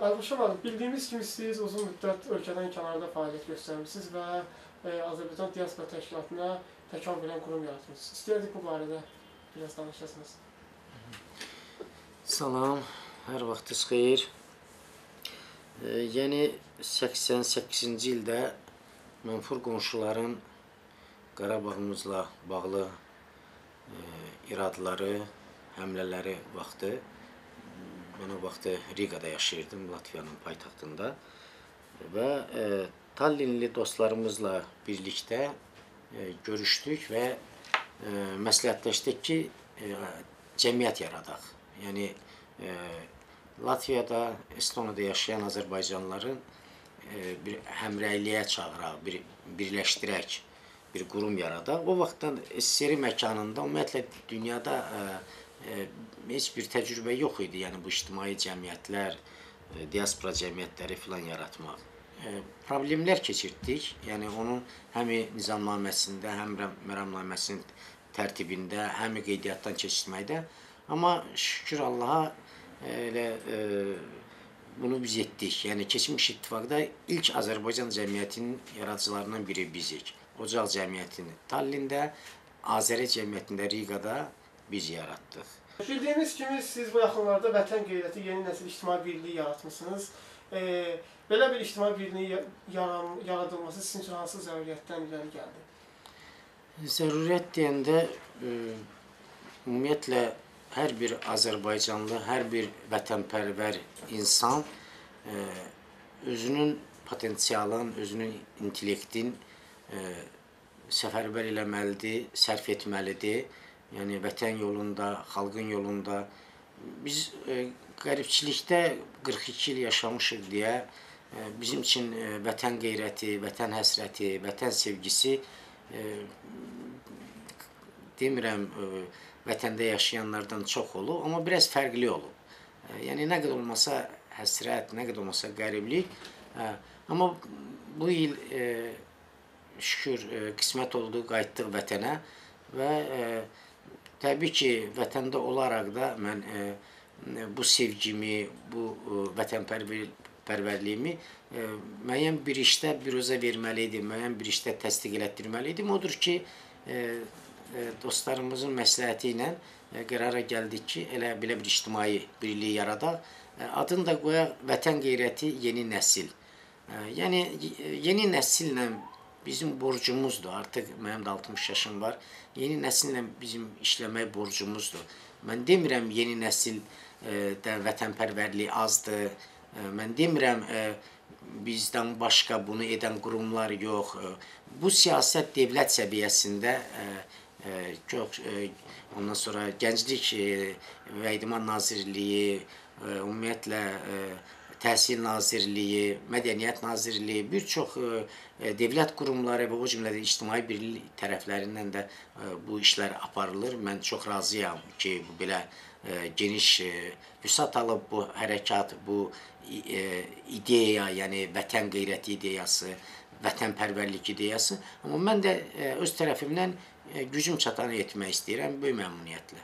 Azərbaycan xanım, bildiyimiz kimi siz uzun müddət ölkədən kənarda fəaliyyət göstərmisiniz və e, Azərbaycan Diaspora Təşkilatına təkan verən qurum yaratmısınız. İstəyərdik bu barədə biraz danışasınız. Salam, hər vaxtınız xeyir. E, yəni 88-ci ildə mənfur qonşuların Qarabağımızla bağlı e, iradları, həmlələri vaxtı mən o vaxtı Riqada yaşayırdım, Latviyanın paytaxtında və e, Tallinli dostlarımızla birlikdə e, görüşdük və e, məsləhətləşdik ki, e, cəmiyyət yaradaq. Yəni e, Latviyada, Estoniyada yaşayan Azərbaycanlıların e, bir həmrəyliyə çağıraq, bir birləşdirək bir qurum yaradaq. O vaxtdan SSR məkanında ümumiyyətlə dünyada e, heç bir təcrübə yox idi. Yəni bu ictimai cəmiyyətlər, e, diaspora cəmiyyətləri filan yaratmaq. E, problemlər keçirdik. Yəni onun həm nizamnaməsində, həm məramnaməsinin tərtibində, həm qeydiyyatdan keçirməkdə. Amma şükür Allaha e, elə e, bunu biz etdik. Yəni keçmiş ittifaqda ilk Azərbaycan cəmiyyətinin yaradıcılarından biri bizik. Ocaq cəmiyyətini Tallində, Azəri cəmiyyətində Riqada biz yaratdıq. Bildiyimiz kimi siz bu yaxınlarda Vətən Qeyrəti Yeni Nəsil İctimai Birliyi yaratmısınız. E, belə bir ictimai birliyi yaradılması sizin üçün hansı zəruriyyətdən irəli gəldi? Zəruriyyət deyəndə e, ümumiyyətlə hər bir Azərbaycanlı, hər bir vətənpərvər insan e, özünün potensialın, özünün intellektin e, səfərbər eləməlidir, sərf etməlidir. Yəni vətən yolunda, xalqın yolunda biz e, qəribçilikdə 42 il yaşamışıq deyə e, bizim üçün e, vətən qeyrəti, vətən həsrəti, vətən sevgisi e, demirəm e, vətəndə yaşayanlardan çox olub, amma biraz fərqli olub. E, yəni nə qədər olmasa həsrət, nə qədər olmasa qəriblik, e, amma bu il e, şükür e, qismət oldu, qayıtdıq vətənə və e, təbii ki, vətəndə olaraq da mən e, bu sevgimi, bu e, vətənpərvərliyimi e, müəyyən bir işdə büruzə verməli idim, müəyyən bir işdə təsdiq elətdirməli idim. Odur ki, e, e, dostlarımızın məsləhəti ilə e, qərara gəldik ki, elə belə bir ictimai birlik yaradaq. E, adını da qoyaq Vətən Qeyrəti Yeni Nəsil. E, yəni yeni nəsillə bizim borcumuzdur. Artıq mənim də 60 yaşım var. Yeni nəsillə bizim işləmək borcumuzdur. Mən demirəm yeni nəsil e, də vətənpərvərlik azdır. E, mən demirəm e, bizdən başqa bunu edən qurumlar yox. Bu siyasət dövlət səviyyəsində çox ondan sonra Gənclik və İdman Nazirliyi ümumiyyətlə Təhsil Nazirliyi, Mədəniyyət Nazirliyi, bir çox e, e, dövlət qurumları və o cümlədən ictimai birlik tərəflərindən də e, bu işlər aparılır. Mən çox razıyam ki, bu belə geniş vüsat alıb bu hərəkat, bu ideya, yəni vətən qeyrəti ideyası, vətənpərvərlik ideyası. Amma mən də öz tərəfimdən gücüm çatanı etmək istəyirəm böyük məmnuniyyətlə.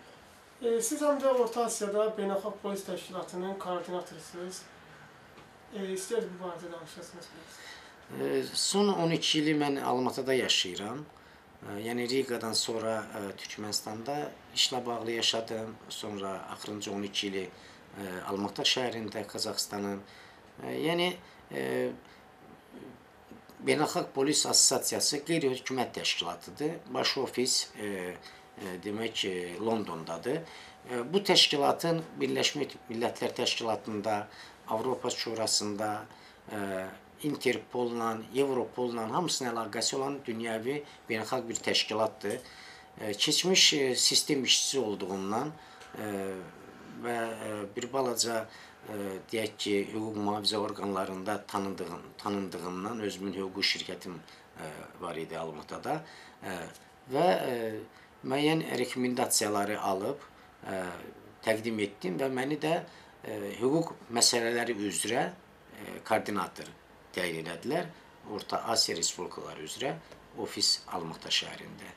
Siz həm də Orta Asiyada Beynəlxalq Polis Təşkilatının koordinatorusunuz. E, istəyirəm bu barədə danışasınız. E, son 12 ili mən Almatada yaşayıram. E, yəni Riqadan sonra e, Türkmənistanda işlə bağlı yaşadım. Sonra axırıncı 12 ili e, Almata şəhərində Qazaxıstanın. E, yəni e, Beynəlxalq Polis Assosiasiyası qeyri-hökumət təşkilatıdır. Baş ofis e, e, demək ki, Londondadır. E, bu təşkilatın Birləşmiş Millətlər Təşkilatında Avropa Şurasında, e, Interpolla, Avropolla hamısına əlaqəsi olan dünyəvi beynəlxalq bir təşkilatdır. E, keçmiş e, sistem işçisi olduğundan və bir balaca deyək ki, hüquq mühafizə orqanlarında tanındığım, tanındığımdan özümün hüquqi şirkətim var idi Almatada və müəyyən rekomendasiyaları alıb təqdim etdim və məni də hüquq məsələləri üzrə koordinator təyin elədilər. Orta Asiya Respublikaları üzrə ofis Almata şəhərində.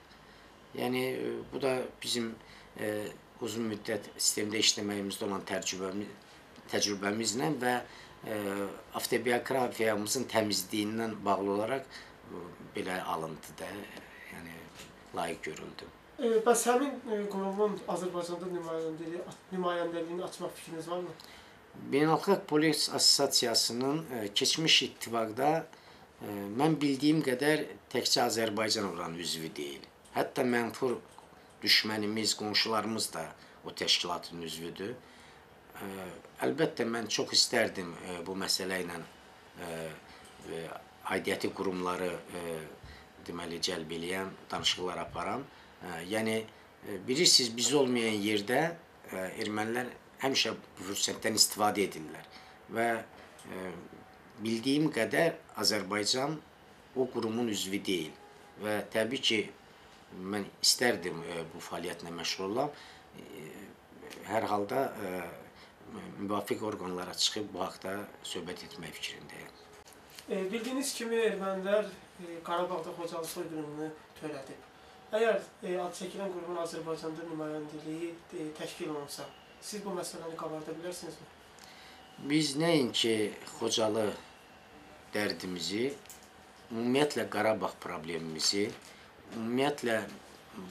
Yəni bu da bizim uzun müddət sistemdə işləməyimizdə olan təcrübəmiz təcrübəmizlə və e, avtobiografiyamızın təmizliyindən bağlı olaraq e, belə alındı da, yəni layiq görüldü. E, bəs həmin e, qurumun Azərbaycanda nümayəndəliyi, nümayəndəliyini açmaq fikriniz varmı? Beynəlxalq Polis Assosiasiyasının e, keçmiş ittifaqda e, mən bildiyim qədər təkcə Azərbaycan oranın üzvü deyil. Hətta mənfur düşmənimiz, qonşularımız da o təşkilatın üzvüdür. Əlbəttə mən çox istərdim bu məsələ ilə aidiyyəti qurumları deməli cəlb eləyən danışıqlar aparam. Yəni bilirsiniz biz olmayan yerdə e, ermənilər həmişə bu fürsətdən istifadə edirlər və e, bildiyim qədər Azərbaycan o qurumun üzvü deyil və təbii ki mən istərdim bu fəaliyyətlə məşğul olam. Hər halda müvafiq orqanlara çıxıb bu haqqda söhbət etmək fikrindəyəm. Bildiyiniz kimi ermənilər Qarabağda Xocalı soyqırımını törədib. Əgər e, ad çəkilən qurumun Azərbaycanda nümayəndəliyi e, təşkil olunsa, siz bu məsələni qabarda bilərsinizmi? Biz nəinki Xocalı dərdimizi, ümumiyyətlə Qarabağ problemimizi, ümumiyyətlə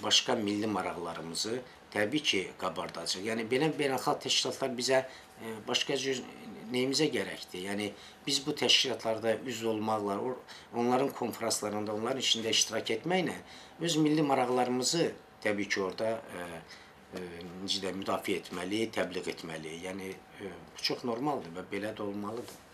başqa milli maraqlarımızı təbii ki, qabardacaq. Yəni belə beynəlxalq təşkilatlar bizə e, başqa cür nəyimizə gərəkdir? Yəni biz bu təşkilatlarda üzv olmaqla, onların konfranslarında, onların içində iştirak etməklə öz milli maraqlarımızı təbii ki, orada e, e, necə də müdafiə etməli, təbliğ etməli. Yəni e, bu çox normaldır və belə də olmalıdır.